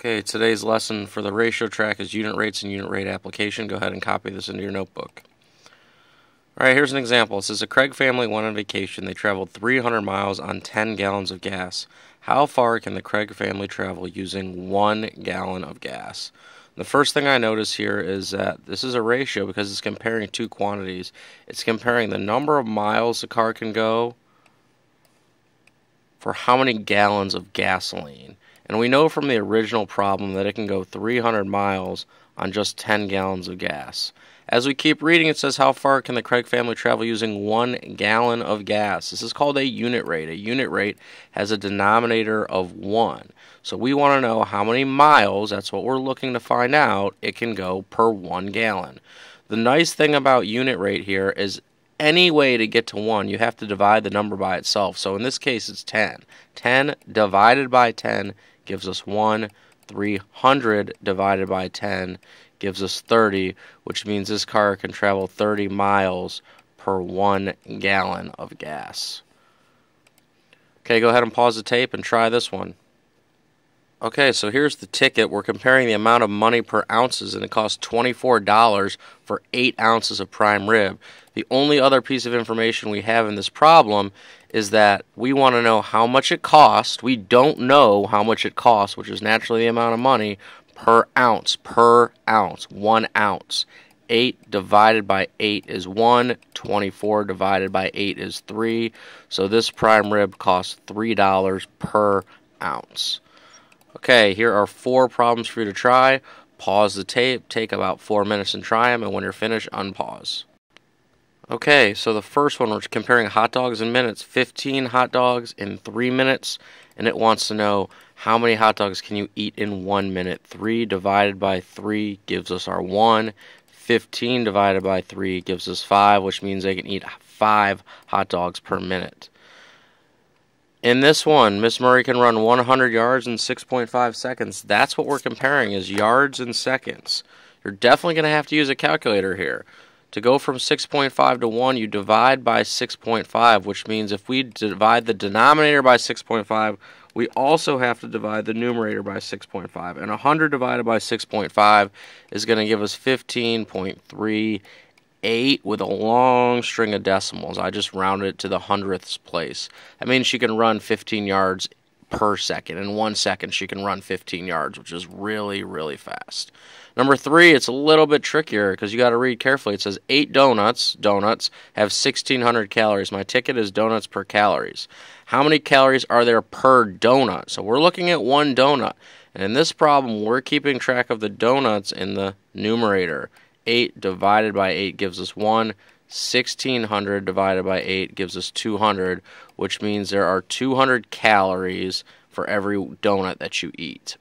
Okay, today's lesson for the ratio track is unit rates and unit rate application. Go ahead and copy this into your notebook. Alright, here's an example. It says a Craig family went on vacation. They traveled 300 miles on 10 gallons of gas. How far can the Craig family travel using one gallon of gas? The first thing I notice here is that this is a ratio because it's comparing two quantities. It's comparing the number of miles the car can go for how many gallons of gasoline. And we know from the original problem that it can go 300 miles on just 10 gallons of gas. As we keep reading, it says how far can the Craig family travel using one gallon of gas? This is called a unit rate. A unit rate has a denominator of 1. So we want to know how many miles, that's what we're looking to find out, it can go per one gallon. The nice thing about unit rate here is any way to get to 1, you have to divide the number by itself. So in this case, it's 10. 10 divided by 10 gives us 1. 300 divided by 10 gives us 30, which means this car can travel 30 miles per 1 gallon of gas. Okay, go ahead and pause the tape and try this one. Okay, so here's the ticket. We're comparing the amount of money per ounces, and it costs $24 for 8 ounces of prime rib. The only other piece of information we have in this problem is that we want to know how much it costs. We don't know how much it costs, which is naturally the amount of money per ounce, per ounce, one ounce. 8 divided by 8 is 1, 24 divided by 8 is 3. So this prime rib costs $3 per ounce. Okay, here are four problems for you to try. Pause the tape, take about four minutes and try them, and when you're finished, unpause. Okay, so the first one, we're comparing hot dogs in minutes. 15 hot dogs in three minutes, and it wants to know how many hot dogs can you eat in one minute. 3 divided by 3 gives us our 1. 15 divided by 3 gives us 5, which means they can eat 5 hot dogs per minute. In this one, Miss Murray can run 100 yards in 6.5 seconds. That's what we're comparing is yards and seconds. You're definitely going to have to use a calculator here. To go from 6.5 to 1, you divide by 6.5, which means if we divide the denominator by 6.5, we also have to divide the numerator by 6.5. And 100 divided by 6.5 is going to give us 15.3 eight with a long string of decimals. I just rounded it to the hundredths place. That means she can run 15 yards per second. In one second, she can run 15 yards, which is really, really fast. Number three, it's a little bit trickier because you got to read carefully. It says eight donuts, donuts have 1,600 calories. My ticket is donuts per calories. How many calories are there per donut? So we're looking at one donut. And in this problem, we're keeping track of the donuts in the numerator. 8 divided by 8 gives us 1. 1600 divided by 8 gives us 200, which means there are 200 calories for every donut that you eat.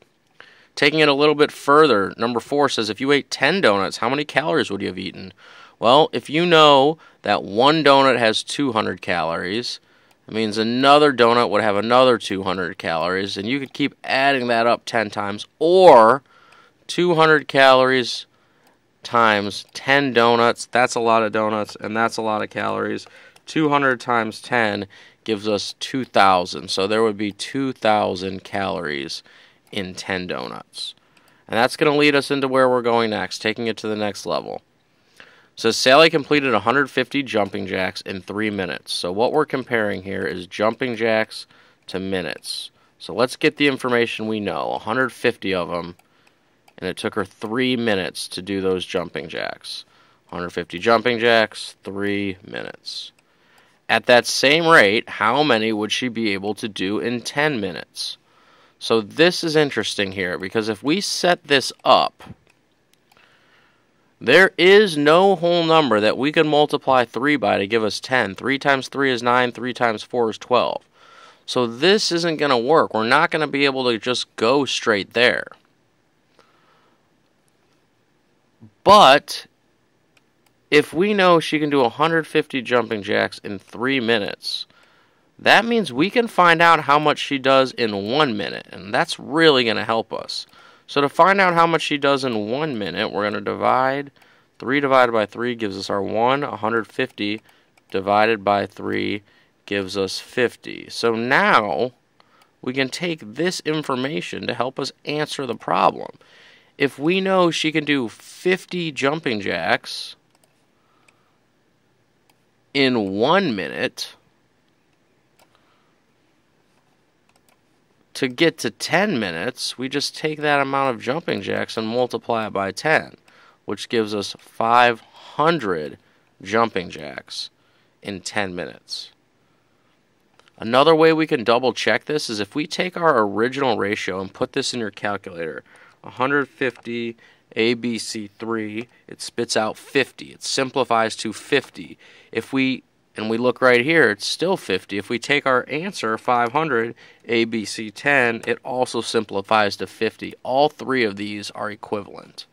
Taking it a little bit further, number 4 says if you ate 10 donuts, how many calories would you have eaten? Well, if you know that one donut has 200 calories, it means another donut would have another 200 calories, and you could keep adding that up 10 times, or 200 calories times 10 donuts. That's a lot of donuts, and that's a lot of calories. 200 times 10 gives us 2,000. So there would be 2,000 calories in 10 donuts. And that's going to lead us into where we're going next, taking it to the next level. So Sally completed 150 jumping jacks in three minutes. So what we're comparing here is jumping jacks to minutes. So let's get the information we know. 150 of them and it took her three minutes to do those jumping jacks. 150 jumping jacks, three minutes. At that same rate, how many would she be able to do in 10 minutes? So this is interesting here because if we set this up, there is no whole number that we can multiply 3 by to give us 10. 3 times 3 is 9, 3 times 4 is 12. So this isn't going to work. We're not going to be able to just go straight there. But if we know she can do 150 jumping jacks in three minutes, that means we can find out how much she does in one minute, and that's really going to help us. So to find out how much she does in one minute, we're going to divide 3 divided by 3 gives us our 1. 150 divided by 3 gives us 50. So now we can take this information to help us answer the problem. If we know she can do 50 jumping jacks in one minute, to get to 10 minutes, we just take that amount of jumping jacks and multiply it by 10, which gives us 500 jumping jacks in 10 minutes. Another way we can double check this is if we take our original ratio and put this in your calculator 150 ABC3, it spits out 50. It simplifies to 50. If we and we look right here, it's still 50. If we take our answer, 500, ABC10, it also simplifies to 50. All three of these are equivalent.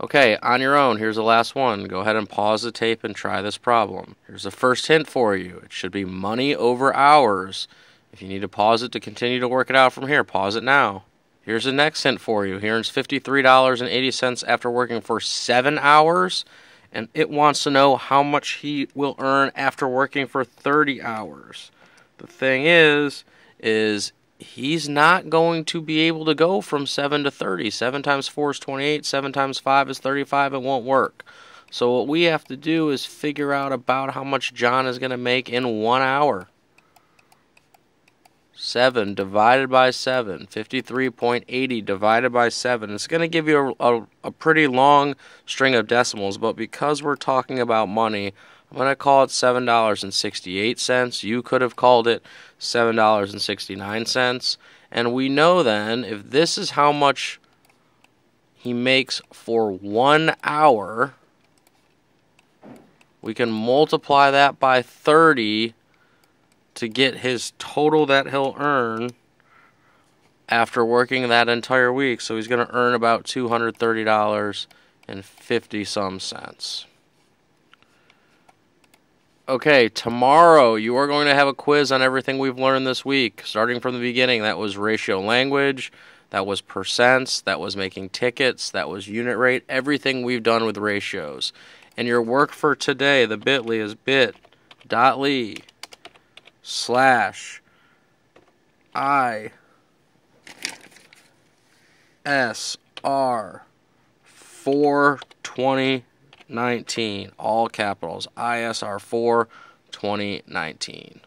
Okay, on your own, here's the last one. Go ahead and pause the tape and try this problem. Here's the first hint for you. It should be money over hours. If you need to pause it to continue to work it out from here, pause it now. Here's the next hint for you. He earns $53.80 after working for seven hours and it wants to know how much he will earn after working for 30 hours. The thing is, is he's not going to be able to go from 7 to 30. 7 times 4 is 28, 7 times 5 is 35, it won't work. So what we have to do is figure out about how much John is going to make in 1 hour. 7 divided by 7, 53.80 divided by 7. It's going to give you a, a, a, pretty long string of decimals, but because we're talking about money, I'm going to call it $7.68. You could have called it $7.69. And we know then if this is how much he makes for one hour, we can multiply that by 30 to get his total that he'll earn after working that entire week. So he's going to earn about $230 and 50 some cents. Okay, tomorrow you are going to have a quiz on everything we've learned this week. Starting from the beginning, that was ratio language, that was percents, that was making tickets, that was unit rate, everything we've done with ratios. And your work for today, the bit.ly is bit.ly slash I S R 4 2019. All capitals. ISR 4 2019.